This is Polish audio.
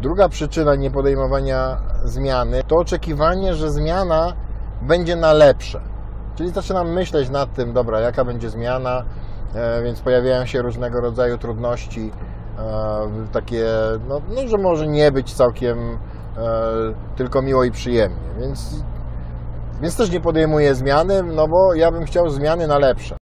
Druga przyczyna niepodejmowania zmiany to oczekiwanie, że zmiana będzie na lepsze. Czyli zaczynam myśleć nad tym, dobra, jaka będzie zmiana, e, więc pojawiają się różnego rodzaju trudności, e, takie, no, no że może nie być całkiem e, tylko miło i przyjemnie. Więc, więc też nie podejmuję zmiany, no bo ja bym chciał zmiany na lepsze.